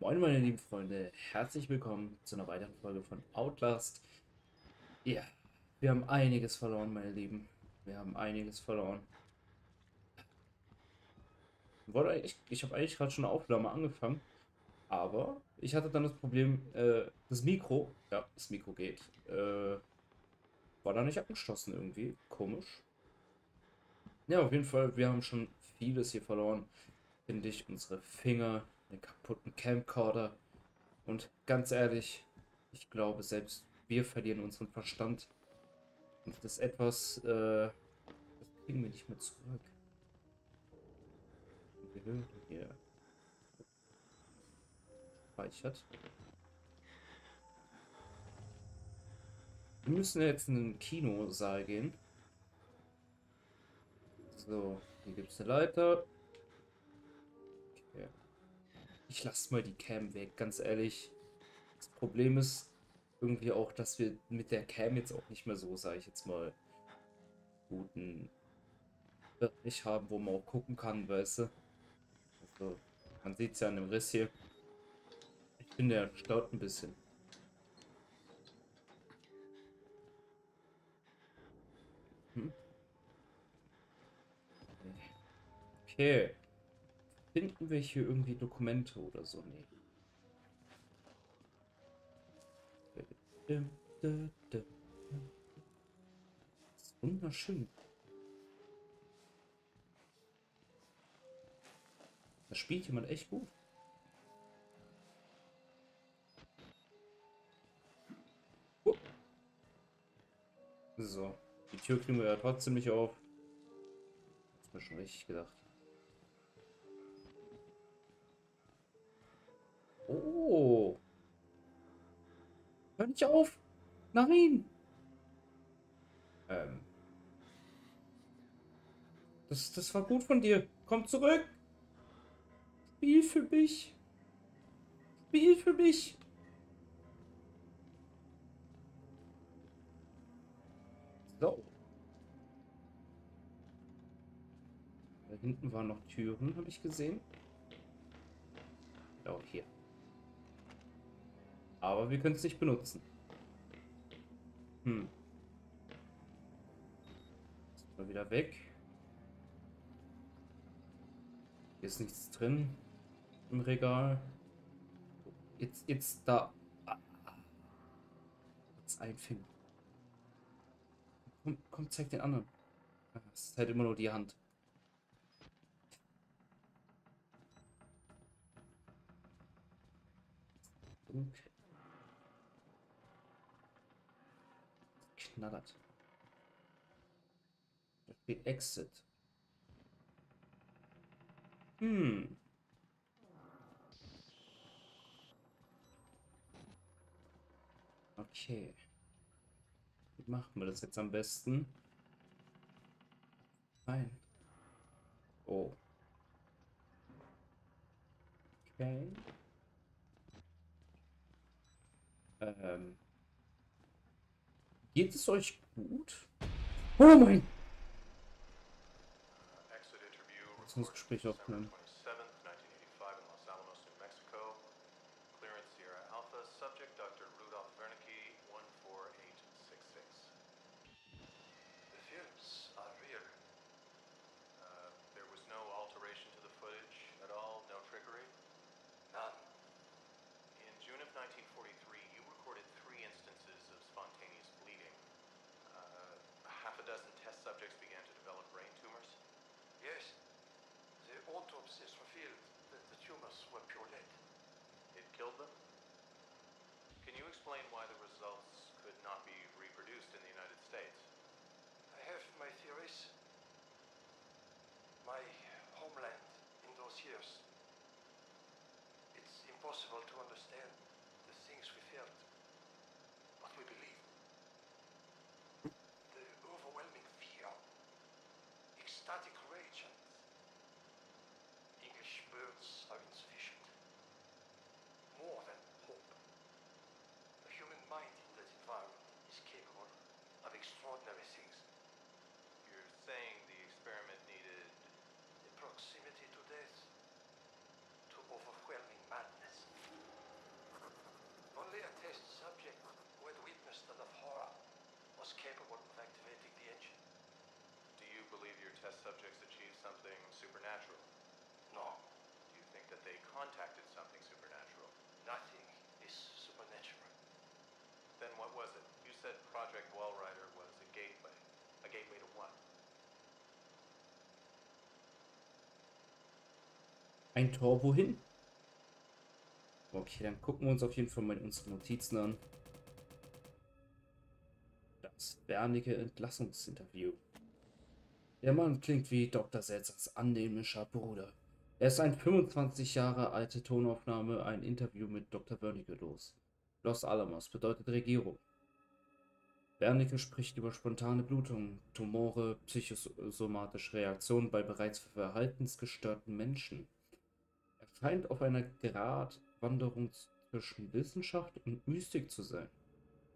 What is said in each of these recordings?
Moin meine lieben Freunde, herzlich willkommen zu einer weiteren Folge von Outlast. Ja, wir haben einiges verloren, meine Lieben. Wir haben einiges verloren. Ich, ich habe eigentlich gerade schon eine Aufnahme angefangen, aber ich hatte dann das Problem, äh, das Mikro, ja, das Mikro geht, äh, war da nicht abgeschlossen irgendwie. Komisch. Ja, auf jeden Fall, wir haben schon vieles hier verloren, finde ich. Unsere Finger, den kaputten Camcorder. Und ganz ehrlich, ich glaube, selbst wir verlieren unseren Verstand. Und das etwas, äh, das kriegen wir nicht mehr zurück. Wir hier. Speichert. Wir müssen jetzt in den Kinosaal gehen. So, hier gibt es eine Leiter. Ich lasse mal die Cam weg, ganz ehrlich. Das Problem ist irgendwie auch, dass wir mit der Cam jetzt auch nicht mehr so, sage ich jetzt mal, guten Bereich haben, wo man auch gucken kann, weißt du. Also, man sieht es ja an dem Riss hier. Ich finde, er staut ein bisschen. Hm? Okay. Finden wir hier irgendwie Dokumente oder so? Nee. Wunderschön. Da spielt jemand echt gut. So. Die Tür kriegen wir ja trotzdem nicht auf. Das ist mir schon richtig gedacht. Oh. Hör nicht auf. Nein. Ähm. Das, das war gut von dir. Komm zurück. Spiel für mich. Spiel für mich. So. Da hinten waren noch Türen, habe ich gesehen. Oh, hier. Aber wir können es nicht benutzen. Hm. Jetzt mal wieder weg. Hier ist nichts drin im Regal. Jetzt, jetzt da. Jetzt einfinden. Komm, komm, zeig den anderen. Es ist halt immer nur die Hand. Okay. Geknattert. Exit. Hm. Okay. Wie machen wir das jetzt am besten? Nein. Oh. Okay. Ähm. Geht es euch gut? Oh mein! Lass uns Gespräch aufnehmen. subjects began to develop brain tumors? Yes. The autopsies revealed that the tumors were pure lead. It killed them? Can you explain why the results could not be reproduced in the United States? I have my theories. My homeland in those years. It's impossible to understand the things we felt static region, English words are insufficient. More than hope. The human mind in that environment is capable of extraordinary things. You're saying the experiment needed... The proximity to death, to overwhelming madness. Only a test subject who had witnessed enough horror was capable test subjects achieved something supernatural? No, Do you think that they contacted something supernatural? nothing is supernatural. Then what was it? You said Project Wallrider was a gateway. A gateway to what? Ein Tor wohin? Okay, dann gucken wir uns auf jeden Fall mal unsere Notizen an. Das Wernicke Entlassungsinterview. Der Mann klingt wie Dr. Selzers annehmischer Bruder. Er ist ein 25 Jahre alte Tonaufnahme, ein Interview mit Dr. Wernicke los. Los Alamos bedeutet Regierung. Wernicke spricht über spontane Blutungen, Tumore, psychosomatische Reaktionen bei bereits verhaltensgestörten Menschen. Er scheint auf einer Gratwanderung zwischen Wissenschaft und Mystik zu sein.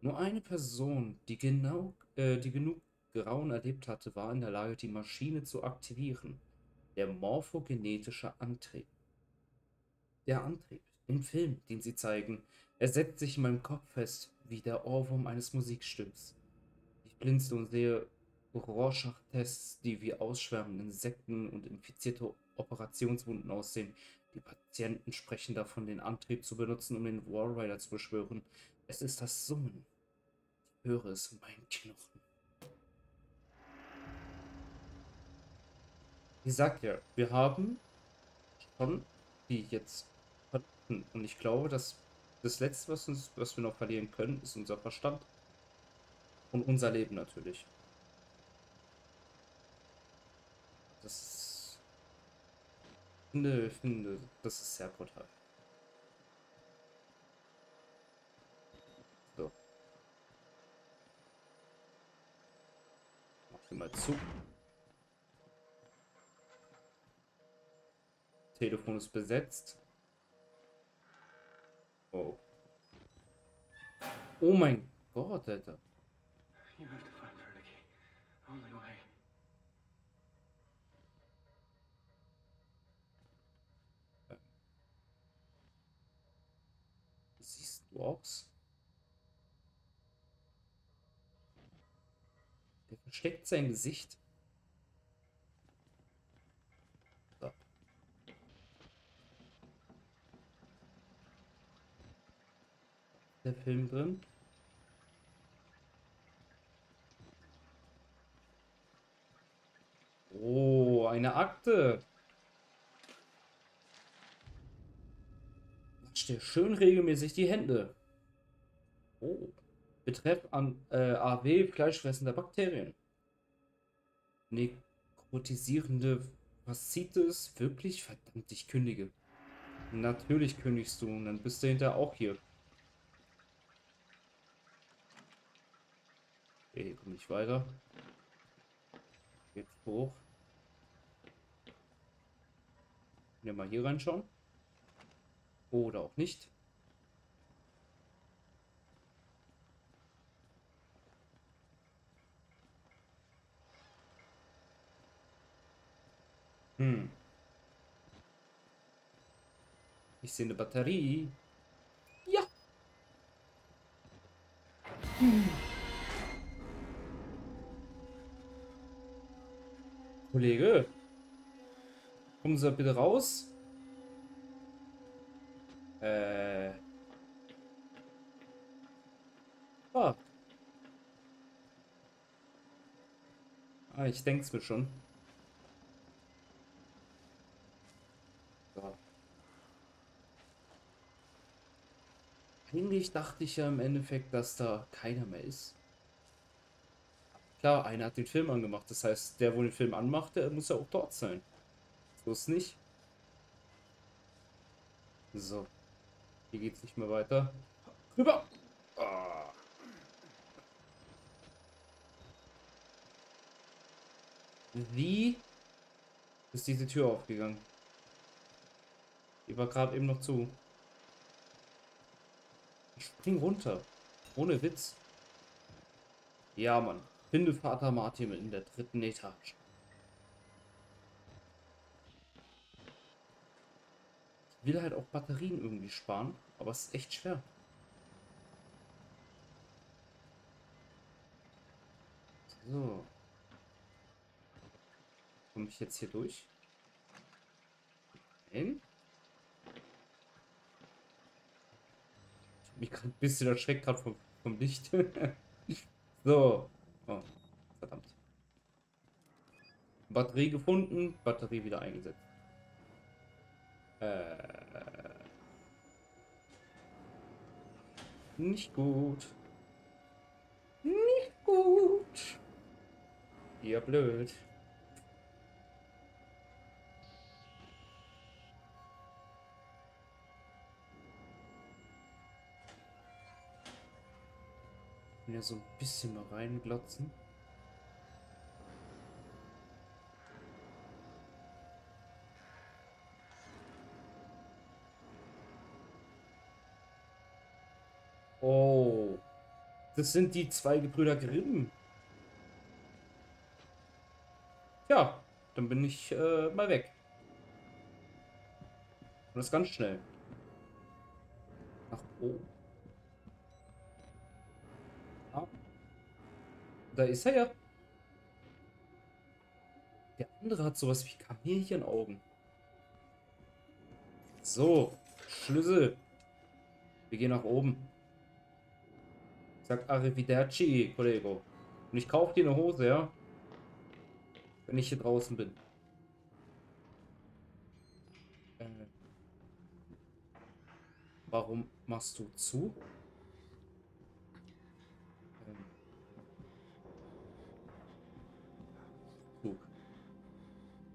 Nur eine Person, die genau, äh, die genug Grauen erlebt hatte, war in der Lage, die Maschine zu aktivieren. Der morphogenetische Antrieb. Der Antrieb im Film, den sie zeigen, er setzt sich in meinem Kopf fest wie der Ohrwurm eines Musikstücks. Ich blinzle und sehe Rorschach-Tests, die wie ausschwärmende Insekten und infizierte Operationswunden aussehen. Die Patienten sprechen davon, den Antrieb zu benutzen, um den Wallrider zu beschwören. Es ist das Summen. Ich höre es in meinen Knochen. Ich sag ja, wir haben schon die jetzt verloren. Und ich glaube, dass das Letzte, was, uns, was wir noch verlieren können, ist unser Verstand. Und unser Leben natürlich. Das finde, finde, das ist sehr brutal. So. Mach mal zu. Telefon ist besetzt. Oh. Oh mein Gott, Alter. Way. Siehst du Orks? Der versteckt sein Gesicht. Der Film drin. Oh, eine Akte. Wasch dir schön regelmäßig die Hände. Oh. Betreff an äh, AW fleischfressender Bakterien. Nekrotisierende Faszitis. Wirklich? Verdammt, ich kündige. Natürlich kündigst du und dann bist du hinterher auch hier. Okay, hier komme ich weiter. Jetzt hoch. Wir mal hier reinschauen. Oder auch nicht. Hm. Ich sehe eine Batterie. Ja. Kollege. Kommen Sie bitte raus. Äh. Ah. Ah, ich denk's mir schon. Eigentlich dachte ich ja im Endeffekt, dass da keiner mehr ist. Klar, einer hat den Film angemacht. Das heißt, der, wo den Film anmacht, der muss ja auch dort sein. So ist nicht. So. Hier geht's nicht mehr weiter. Rüber! Ah. Wie ist diese Tür aufgegangen? Die war gerade eben noch zu. Ich spring runter. Ohne Witz. Ja, Mann. Finde Vater Martin in der dritten Etage. Ich will halt auch Batterien irgendwie sparen, aber es ist echt schwer. So. Komme ich jetzt hier durch? Nein? Ich hab mich gerade ein bisschen erschreckt gerade vom, vom Licht. so. Oh, verdammt. Batterie gefunden, Batterie wieder eingesetzt. Äh. Nicht gut. Nicht gut. Ja, blöd. Ja, so ein bisschen mal reinglotzen. Oh. Das sind die zwei Gebrüder Grimm. Ja, dann bin ich äh, mal weg. Und das ganz schnell. Ach, oh. Da ist er ja. Der andere hat sowas wie Kamelchenaugen. So, Schlüssel. Wir gehen nach oben. Sag Arrivederci, Kollege. Und ich kaufe dir eine Hose, ja? Wenn ich hier draußen bin. Äh, warum machst du zu?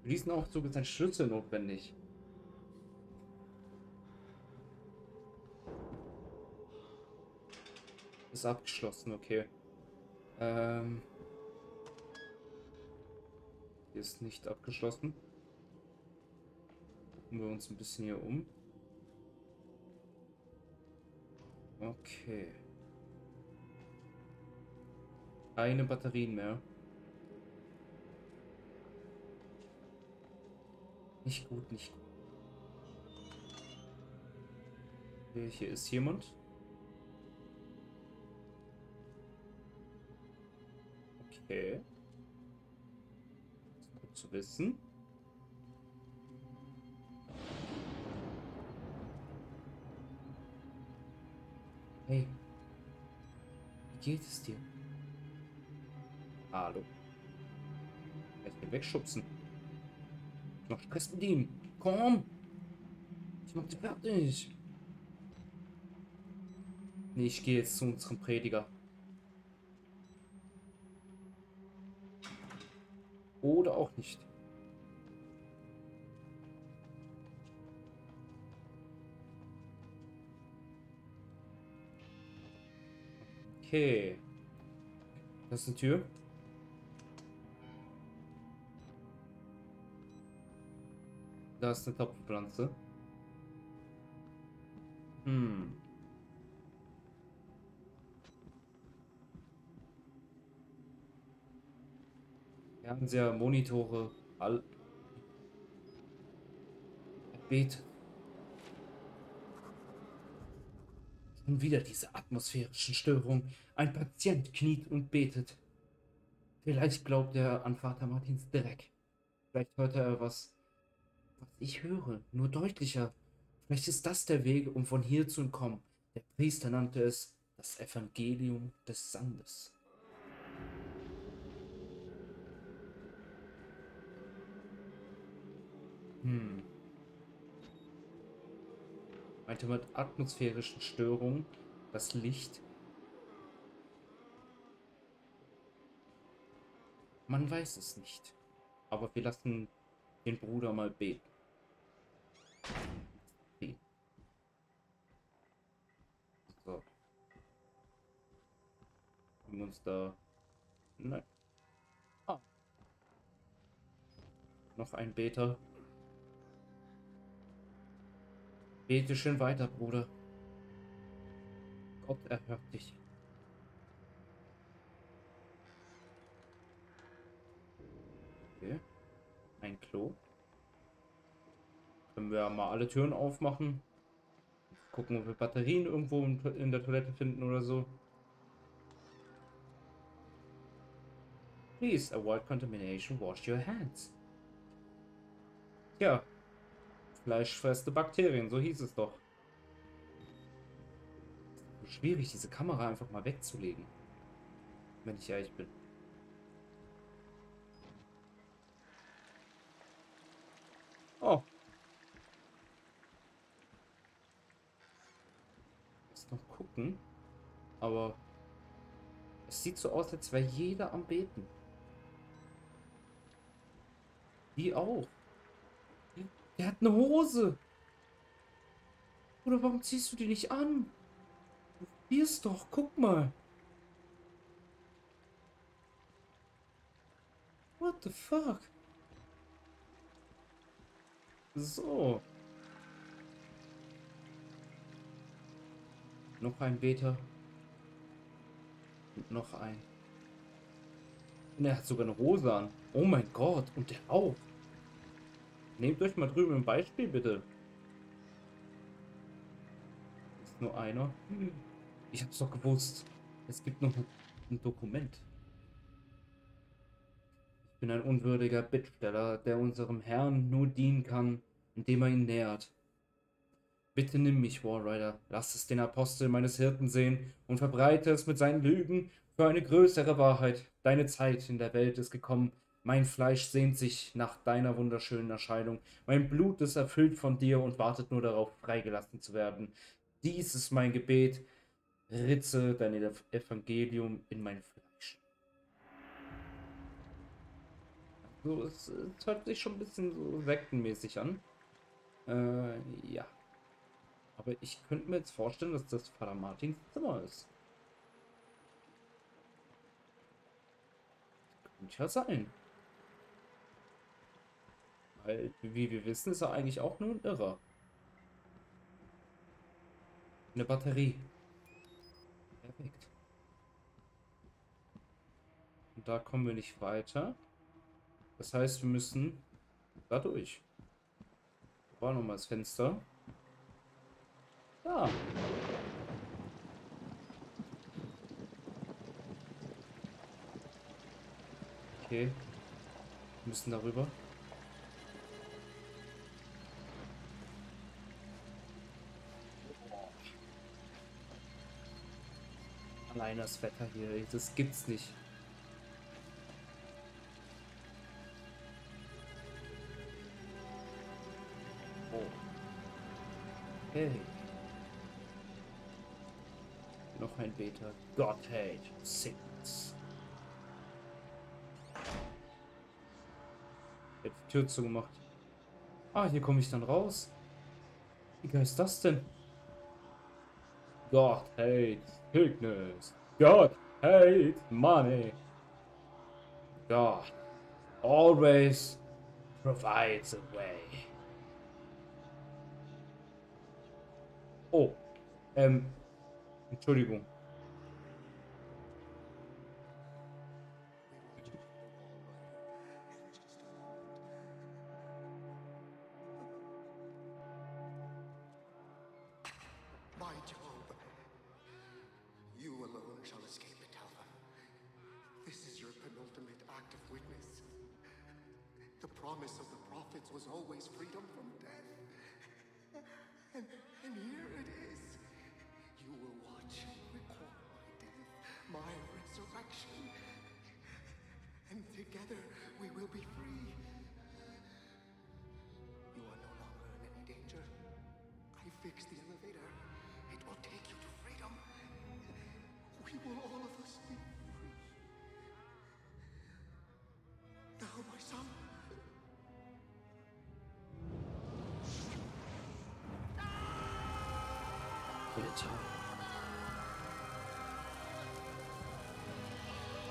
Für diesen Aufzug ist ein Schlüssel notwendig. Ist abgeschlossen, okay. Ähm. Hier ist nicht abgeschlossen. Gucken wir uns ein bisschen hier um. Okay. Keine Batterien mehr. Nicht gut, nicht gut. Okay, hier ist jemand. Okay. Ist gut zu wissen. Hey. Wie geht es dir? Hallo. Ich will wegschubsen. Ich mach mit ihm. Komm. Ich mach dich fertig. Nee, ich gehe jetzt zu unserem Prediger. Oder auch nicht. Okay. Das ist eine Tür. Da ist eine Topfpflanze. Hm. Fernseher, Monitore, all. Betet. Und wieder diese atmosphärischen Störungen. Ein Patient kniet und betet. Vielleicht glaubt er an Vater Martins Dreck. Vielleicht hört er was, was ich höre, nur deutlicher. Vielleicht ist das der Weg, um von hier zu entkommen. Der Priester nannte es das Evangelium des Sandes. Hm. Meinte mit atmosphärischen Störungen das Licht. Man weiß es nicht. Aber wir lassen den Bruder mal beten. So. Haben wir uns da. Nein. Ah. Noch ein Beter. Bete schön weiter, Bruder. Gott erhört dich. Okay. Ein Klo. Können wir mal alle Türen aufmachen. Gucken, ob wir Batterien irgendwo in der Toilette finden oder so. Please avoid contamination. Wash your hands. Ja. Fleischfressende Bakterien, so hieß es doch. Schwierig, diese Kamera einfach mal wegzulegen. Wenn ich ehrlich bin. Oh. Muss noch gucken. Aber es sieht so aus, als wäre jeder am Beten. Die auch. Der hat eine Hose. Oder warum ziehst du die nicht an? Du frierst doch, guck mal. What the fuck? So. Noch ein Beta. Noch ein. Und er hat sogar eine Hose an. Oh mein Gott. Und der auch. Nehmt euch mal drüben ein Beispiel, bitte. Ist nur einer. Ich hab's doch gewusst. Es gibt noch ein Dokument. Ich bin ein unwürdiger Bittsteller, der unserem Herrn nur dienen kann, indem er ihn nährt. Bitte nimm mich, Warrider. Lass es den Apostel meines Hirten sehen und verbreite es mit seinen Lügen für eine größere Wahrheit. Deine Zeit in der Welt ist gekommen. Mein Fleisch sehnt sich nach deiner wunderschönen Erscheinung. Mein Blut ist erfüllt von dir und wartet nur darauf, freigelassen zu werden. Dies ist mein Gebet. Ritze dein Evangelium in mein Fleisch. So, es, es hört sich schon ein bisschen so sektenmäßig an. Äh, ja. Aber ich könnte mir jetzt vorstellen, dass das Vater Martins Zimmer ist. Könnte ja sein. Weil, wie wir wissen, ist er eigentlich auch nur ein Irrer. Eine Batterie. Perfekt. Und da kommen wir nicht weiter. Das heißt, wir müssen da durch. War nochmal das Fenster. Da. Okay. Wir müssen darüber. Allein das Wetter hier, das gibt's nicht. Oh. Hey. Noch ein Beta. Godhead. Sickness. Die Tür zugemacht. Ah, hier komme ich dann raus. Wie geil ist das denn? God hates sickness. God hates money. God always provides a way. Oh, ähm, Entschuldigung.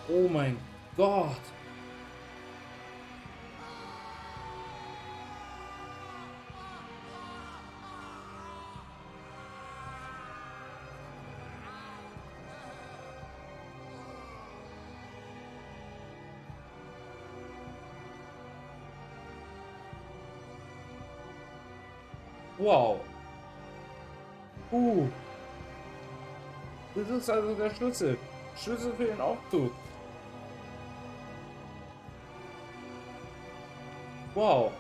Oh mein Gott. Wow. Uh. Das ist also der Schlüssel. Schlüssel für den Aufzug. Wow.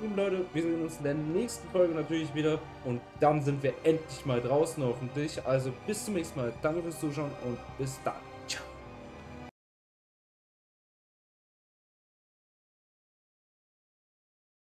lieben Leute, wir sehen uns in der nächsten Folge natürlich wieder. Und dann sind wir endlich mal draußen hoffentlich. Also bis zum nächsten Mal. Danke fürs Zuschauen und bis dann.